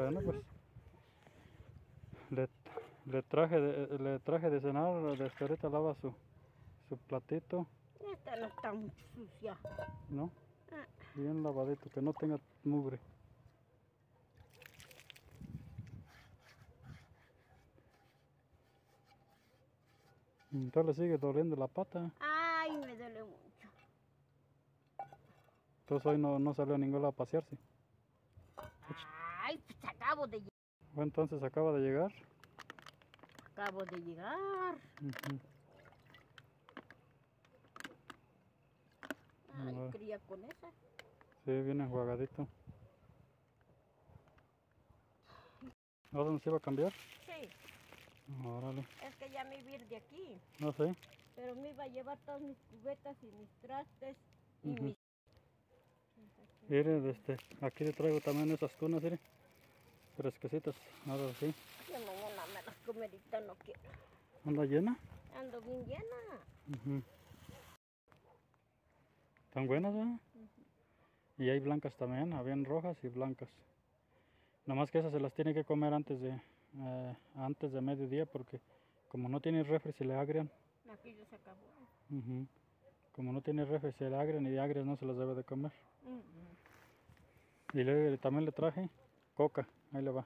Bueno, pues le, le traje de, le traje de cenar, desde ahorita lava su, su platito, Esta no está muy sucia. ¿no? Ah, Bien lavadito, que no tenga mugre. Entonces le sigue doliendo la pata. Ay, me duele mucho. Entonces hoy no, no salió a ningún lado a pasearse. Acabo de, lle- Bueno, entonces acaba de llegar. acabo de llegar. Ujú. Ay, cría con esa. Sí, viene enjuagadito. ¿A dónde se iba a cambiar? Sí, Órale, es que ya me iba a ir de aquí. no sé. Pero me iba a llevar todas mis cubetas y mis trastes y Ujú. mis... Mire, este, aquí le traigo también esas tunas, mire. Fresquecitas, ahora sí. Que mañana me las comerita no quiero. ¿Anda llena? Ando bien llena. Ujú. ¿Están buenas, ¿verdad? Y hay blancas también, habían rojas y blancas. Nomás que esas se las tiene que comer antes de eh, antes de mediodía porque como no tiene refri se le agrian. Aquí ya se acabó. Ujú. Como no tiene refri se le agrian y de agrias no se las debe de comer. Y luego también le traje coca, ahí le va.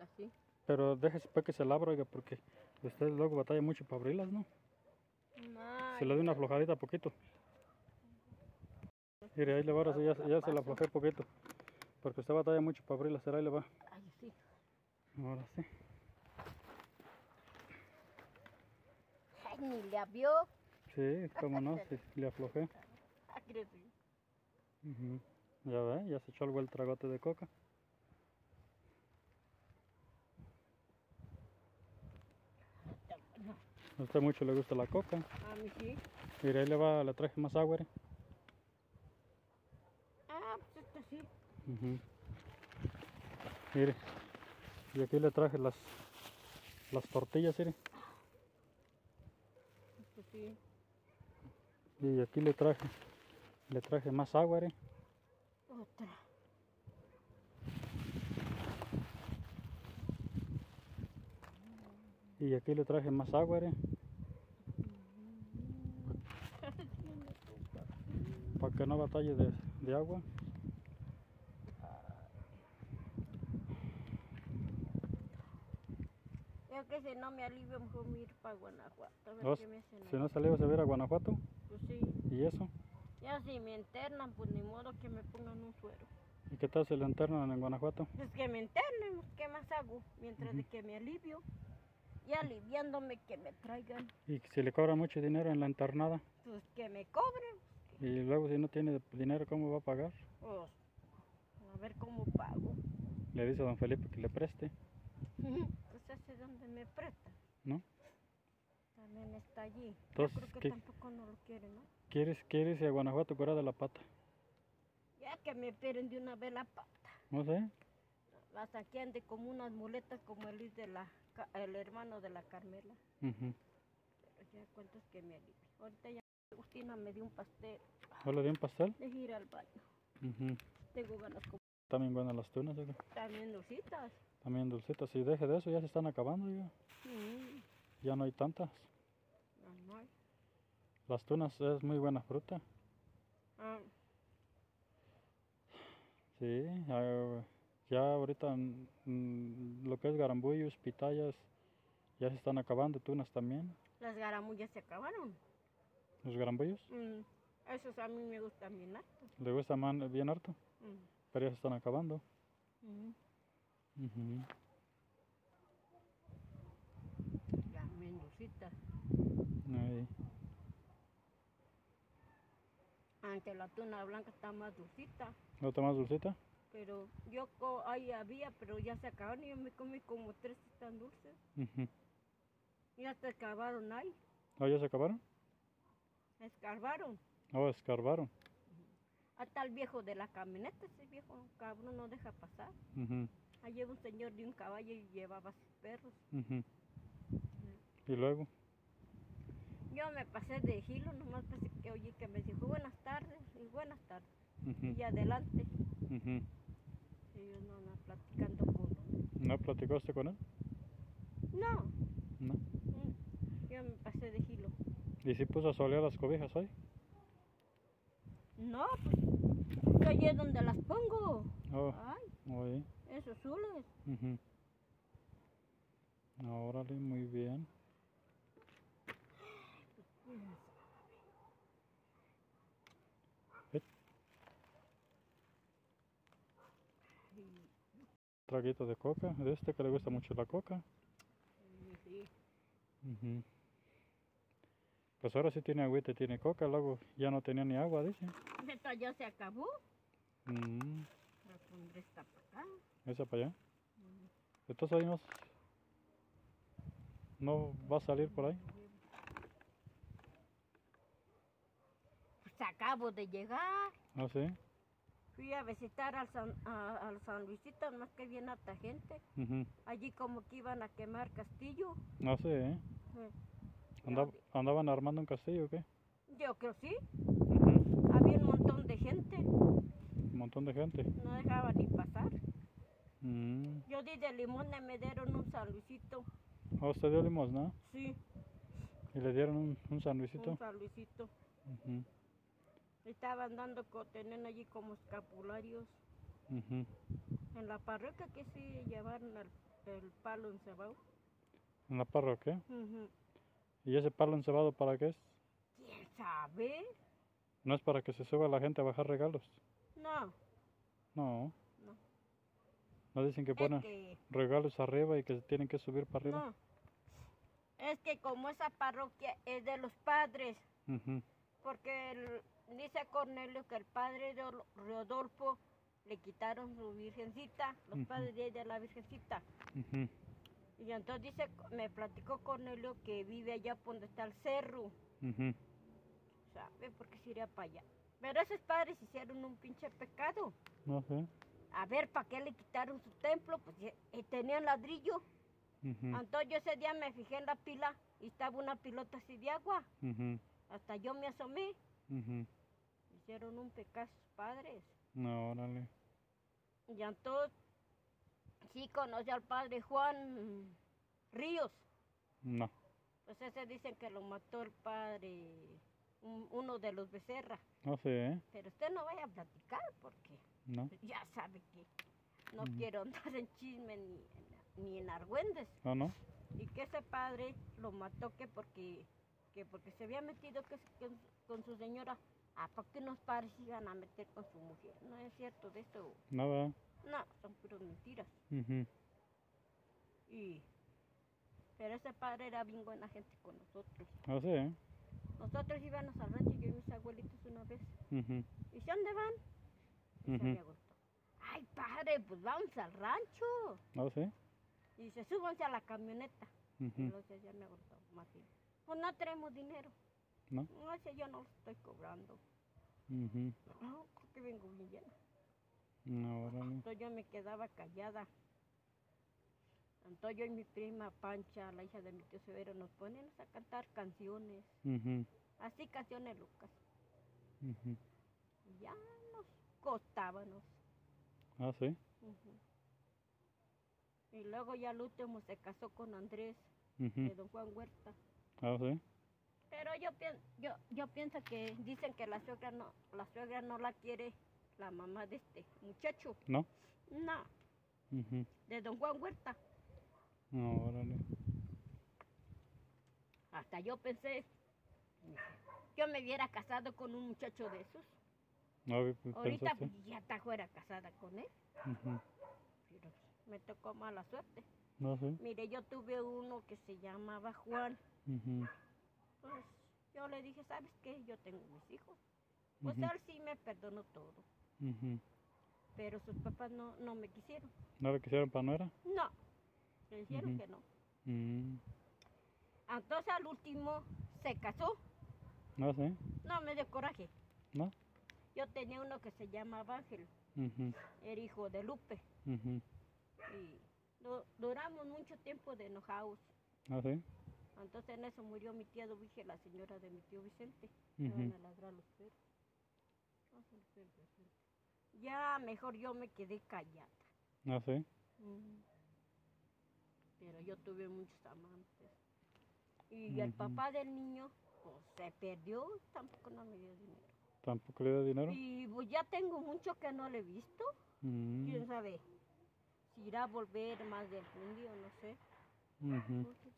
Así. Pero déjese para que se la abra, oiga, porque usted luego batalla mucho para abrirlas, ¿no? Ay, Se le dio una aflojadita poquito. Mire, ahí le va, ahora sí, ya, ya se la aflojé poquito. Porque usted batalla mucho para abrirla, será ahí le va. Ay, sí. Ahora sí. Ay, ni le abrió. Sí, cómo no, sí, le aflojé. Creo que- Ujú. Ya ve, ya se echó algo el tragote de coca. está bueno. A usted mucho le gusta la coca. A mí sí. Mire, ahí le va, le traje más agua. mire. Ah, pues está así. Ujú. Mire, y aquí le traje las, las tortillas, mire. Está así. Y aquí le traje, le traje más agua, mire. Otra. Y aquí le traje más agua, mire. Para que no batalle de, de agua. Yo que si no me alivio, mejor me ir para Guanajuato. A ver qué me hacen. Si no a ver a Guanajuato, Pues sí. y eso. Ya si me internan, pues ni modo que me pongan un suero. ¿Y qué tal si le internan en Guanajuato? Pues que me internen, ¿qué más hago? Mientras de que me alivio. Y aliviándome que me traigan, Y si le cobran mucho dinero en la internada, pues que me cobren. y luego si no tiene dinero, ¿cómo va a pagar? Pues, a ver cómo pago. Le dice a don Felipe que le preste, Pues ese es donde me prestan. ¿no? También está allí. Entonces, Yo creo que ¿qué- tampoco no lo quieren, ¿no? ¿Quieres, quieres ir a Guanajuato curar de la pata? Ya que me operen de una vez la pata. No sé. Las aquí ande como unas muletas como el, Luis de la, el hermano de la Carmela. Ujú. Pero ya cuentas que me alivio. Ahorita ya Agustina me dio un pastel. ¿Solo de un pastel? Deje ir al baño. Ujú. Tengo ganas como También buenas las tunas, oiga. también dulcitas. También dulcitas. Si deje de eso, ya se están acabando, oiga. Ya no hay tantas. no, no hay. Las tunas es muy buena fruta. Ah, Sí, ah, ya ahorita mm, lo que es garambullos, pitayas, ya se están acabando, tunas también. las garamullas se acabaron. Los garambullos, Mm, esos a mí me gustan bien harto. le gusta man- bien harto, Mm, pero ya se están acabando. mm. También dulcitas. Ahí. Aunque la tuna blanca está más dulcita. ¿Otra más dulcita? Pero yo co- ahí había, pero ya se acabaron y yo me comí como tres tan dulces. Ujú. Ya se acabaron ahí. ¿Oh, ya se acabaron? Escarbaron. Oh, escarbaron. Hasta el viejo de la camioneta, ese viejo cabrón no deja pasar. Ujú, Ahí lleva un señor de un caballo y llevaba sus perros. Y luego, Yo me pasé de gilo, nomás pensé que oye que me dijo buenas tardes y buenas tardes. Y adelante. Y yo no, no, platicando con uno. ¿No platicaste con él? No, No. mm, yo me pasé de gilo. ¿Y si puso a solear las cobijas hoy? No, pues, ahí es donde las pongo. Oh, Ay, oye. esos azules. ujú. Órale, muy bien. Traguito de coca, de este que le gusta mucho la coca. Sí. Ujú. Pues ahora sí tiene agüita y tiene coca, luego ya no tenía ni agua, dice. Esta ya se acabó. Mm, La pondré esta para acá. esa para allá. Entonces ahí no, no va a salir por ahí. Pues acabo de llegar. ¿Ah, sí? Fui a visitar al San, a- al San Luisito, más que bien harta gente. Allí como que iban a quemar castillo. No sé, ¿eh? Andab- ¿Andaban armando un castillo o qué? Yo creo sí. Había un montón de gente. Un montón de gente. No dejaba ni pasar. Mm. Yo di de limón y me dieron un San Luisito. ¿A usted dio limosna? Sí, ¿Y le dieron un, un sandwichito? un San Luisito. Estaban dando, tenían allí como escapularios. En la parroquia que sí llevaron el, el palo encebado. ¿En la parroquia? ¿Y ese palo encebado para qué es? ¿Quién sabe? ¿No es para que se suba la gente a bajar regalos? No, No. No. ¿No dicen que ponen regalos arriba y que se tienen que subir para arriba? no. Es que como esa parroquia es de los padres, porque el- dice Cornelio que el padre de Ol- Rodolfo le quitaron su virgencita, los padres de ella la virgencita. Y entonces dice, me platicó Cornelio que vive allá por donde está el cerro, Ujú, ¿sabe? Porque se iría para allá. Pero esos padres hicieron un pinche pecado. No sé. A ver, ¿para qué le quitaron su templo? Pues eh, eh, tenían ladrillo. Entonces yo ese día me fijé en la pila y estaba una pilota así de agua. Hasta yo me asomé. Hicieron un pecado sus padres. No, órale. Y entonces sí conoce al padre Juan Ríos. No. Pues ese dicen que lo mató el padre, un- uno de los Becerra. No sé, ¿eh? Pero usted no vaya a platicar porque No. ya sabe que no quiero andar en chisme ni, en- ni en argüendes. ¿Ah, no? Y que ese padre lo mató que porque, que porque se había metido que, con su señora. Ah, ¿para qué unos padres iban a meter con su mujer? No es cierto de eso. Nada. No, son puras mentiras. Ujú, Y, pero ese padre era bien buena gente con nosotros. No sé, ¿eh? Nosotros íbamos al rancho, yo y mis abuelitos una vez. Ujú, ¿Y si dónde van? Y se. Ay, padre, pues vamos al rancho. No sé. Y dice, súbanse a la camioneta. Y dice, ya me gustó, Martín. Pues no tenemos dinero. No. No, ese yo no lo estoy cobrando. ujú. No, porque vengo bien llena. No, órale. Entonces yo me quedaba callada. Entonces yo y mi prima Pancha, la hija de mi tío Severo, nos ponen a cantar canciones. Ujú, Así canciones locas. ujú. Y ya nos costábamos. Ah, sí. Y luego ya al último se casó con Andrés de Don Juan Huerta. Ah, sí. Pero yo, pien- yo, yo pienso que dicen que la suegra no, la suegra no la quiere la mamá de este muchacho. ¿No? No, de Don Juan Huerta. No, órale. Hasta yo pensé, yo me hubiera casado con un muchacho de esos. No, pues, Ahorita pensaste. ya está fuera casada con él, pero me tocó mala suerte. No. Mire, yo tuve uno que se llamaba Juan. Pues yo le dije, ¿sabes qué? Yo tengo mis hijos. Pues él sí me perdonó todo, pero sus papás no, no me quisieron. ¿No le quisieron para nuera? No, me dijeron Ujú. que no. Mm, Entonces al último se casó. No sé. No, me dio coraje. ¿No? Yo tenía uno que se llamaba Ángel, era hijo de Lupe. Y du- duramos mucho tiempo de enojados. Ah, sí. Entonces en eso murió mi tía Dovige, la señora de mi tío Vicente. Me van a ladrar los perros. Los de. Ya mejor yo me quedé callada. Sé. Mm. Pero yo tuve muchos amantes. Y el papá del niño, pues se perdió, tampoco no me dio dinero. ¿Tampoco le da dinero? Y pues ya tengo mucho que no le he visto. Mm, ¿Quién sabe? Si irá a volver más del fundio, no sé. ujú. Pues,